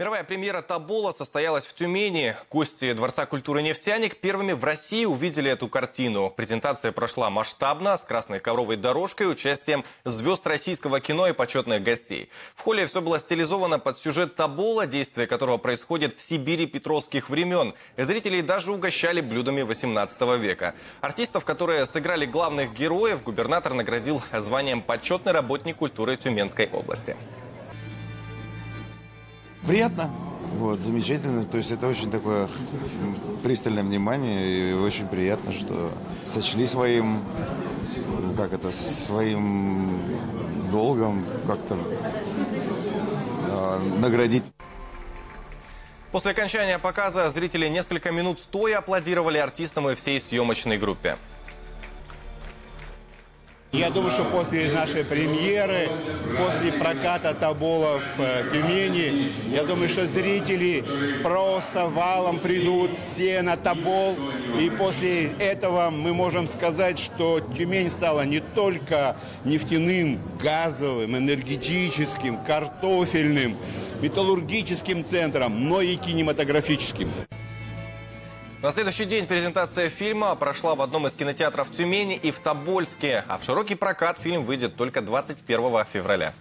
Мировая премьера «Табола» состоялась в Тюмени. Гости Дворца культуры «Нефтяник» первыми в России увидели эту картину. Презентация прошла масштабно, с красной ковровой дорожкой, участием звезд российского кино и почетных гостей. В холле все было стилизовано под сюжет «Табола», действие которого происходит в Сибири петровских времен. Зрителей даже угощали блюдами 18 века. Артистов, которые сыграли главных героев, губернатор наградил званием «Почетный работник культуры Тюменской области». Приятно. Вот, замечательно. То есть это очень такое пристальное внимание и очень приятно, что сочли своим, как это, своим долгом как-то э, наградить. После окончания показа зрители несколько минут стоя аплодировали артистам и всей съемочной группе. Я думаю, что после нашей премьеры, после проката Табола в э, Тюмени, я думаю, что зрители просто валом придут все на Табол. И после этого мы можем сказать, что Тюмень стала не только нефтяным, газовым, энергетическим, картофельным, металлургическим центром, но и кинематографическим. На следующий день презентация фильма прошла в одном из кинотеатров Тюмени и в Тобольске, а в широкий прокат фильм выйдет только 21 февраля.